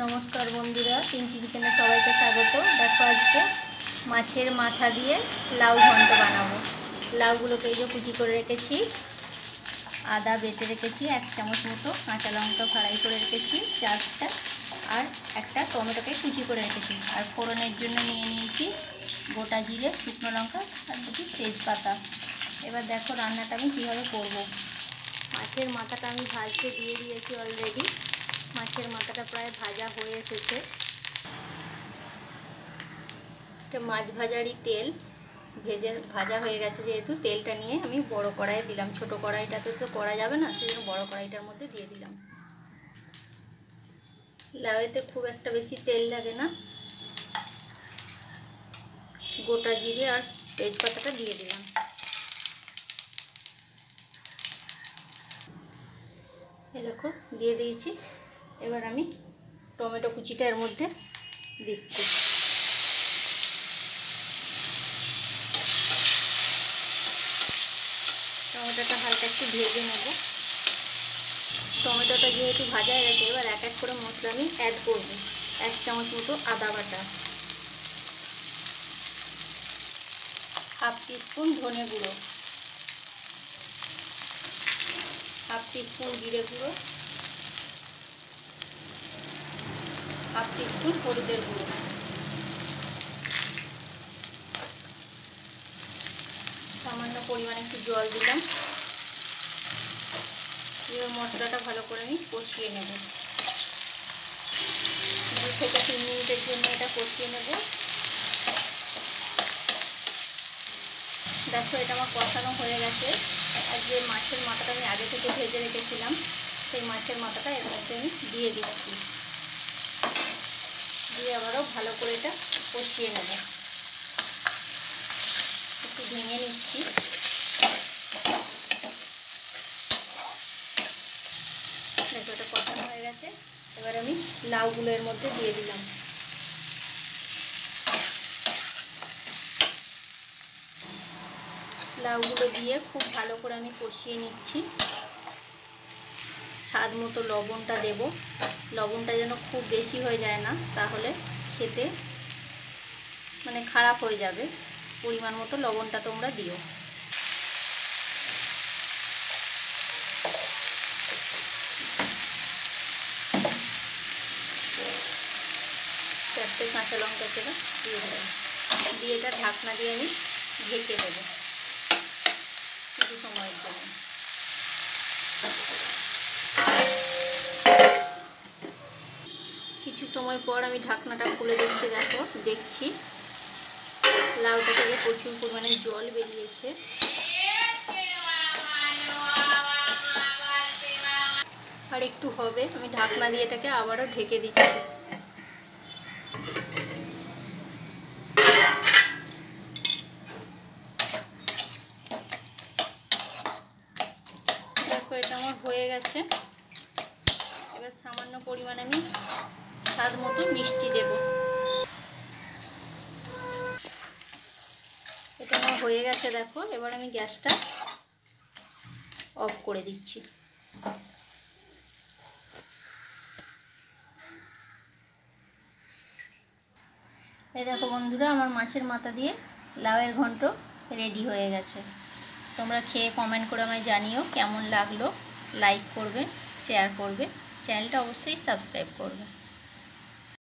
নমস্কার বন্ধুরা পিঙ্কি কিচেনে সবাইকে স্বাগত। দেখো আজকে মাছের মাথা দিয়ে লাউ ঘন্ট বানাবো। লাউগুলোকে এই যে কুচি করে রেখেছি, আদা বেটে রেখেছি, এক চামচ মতো কাঁচা লঙ্কা ফ্রাই করে রেখেছি, চারটা। আর একটা টমেটোকে কুচি করে রেখেছি। আর ফোড়নের জন্য নিয়ে নিয়েছি গোটা জিরে, শুকনো লঙ্কা, আর দুটি তেজপাতা। এবার দেখো রান্নাটা আমি কীভাবে করব। মাছের মাথাটা আমি ভাজতে দিয়ে দিয়েছি অলরেডি মাছের মাথাটা প্রায় ভাজা হয়ে এসেছে। মাছ ভাজারই তেল ভেজে ভাজা হয়ে গেছে যেহেতু, তেলটা নিয়ে আমি বড় কড়াইয়ে দিলাম। ছোট কড়াইটাতে তো করা যাবে না, সেই জন্য বড়ো কড়াইটার মধ্যে দিয়ে দিলাম। লাউয়েতে খুব একটা বেশি তেল লাগে না। গোটা জিরে আর তেজপাতাটা দিয়ে দিলাম। এ দেখো, দিয়ে দিয়েছি। এবার আমি টমেটো কুচিটা এর মধ্যে দিচ্ছি। টমেটোটা হালকা একটু ভেজে নেব। টমেটোটা যেহেতু ভাজা হয়ে গেছে, এবার এক এক করে মশলা আমি অ্যাড করব। এক চামচ মতো আদা বাটা, হাফ টিস্পুন ধনে গুঁড়ো, হাফ টিস্পুন জিরে গুঁড়ো হাফ টিস্পুন হলুদের গুঁড়ো সামান্য পরিমাণে একটু জল দিলাম। এবার মশলাটা ভালো করে আমি কষিয়ে নেব। দু থেকে তিন মিনিটের জন্য এটা কষিয়ে নেব। দেখো, এটা আমার কষানো হয়ে গেছে। আর যে মাছের মাথাটা আমি আগে থেকে ভেজে রেখেছিলাম, সেই মাছের মাথাটা এর মধ্যে আমি দিয়ে দিচ্ছি। দিয়ে আবারও ভালো করে এটা কষিয়ে নেব। একটু ভেঙে নিচ্ছি। এটা কষানো হয়ে গেছে। এবার আমি লাউগুলো এর মধ্যে দিয়ে দিলাম। লাউগুলো দিয়ে খুব ভালো করে আমি কষিয়ে নিচ্ছি। স্বাদ মতো লবণটা দেব। লবণটা যেন খুব বেশি হয়ে যায় না, তাহলে খেতে মানে খারাপ হয়ে যাবে। পরিমাণ মতো লবণটা তোমরা দিও। চারটে কাঁচা লঙ্কা সেটা দিয়ে দেবো। দিয়ে এটা ঢাকনা দিয়ে আমি ঢেকে দেবো। কিছু সময়ের জন্য কিছু সময় পর আমি ঢাকনাটা খুলে দিচ্ছি দেখো, দেখছি। লাউটা থেকে প্রচুর পরিমাণে জল বেরিয়েছে। আর একটু হবে, আমি ঢাকনা দিয়ে এটাকে আবারও ঢেকে দিচ্ছি। দেখো, এটা আমার হয়ে গেছে। এবার সামান্য পরিমাণে আমি স্বাদ মতো মিষ্টি দেব। এটা আমার হয়ে গেছে, দেখো। এবার আমি গ্যাসটা অফ করে দিচ্ছি। এই দেখো বন্ধুরা, আমার মাছের মাথা দিয়ে লাউয়ের ঘন্ট রেডি হয়ে গেছে। তোমরা খেয়ে কমেন্ট করে আমায় জানিও কেমন লাগল। লাইক করবে, শেয়ার করবে। চ্যানেলটা অবশ্যই সাবস্ক্রাইব করবে।